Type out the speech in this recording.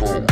Let's.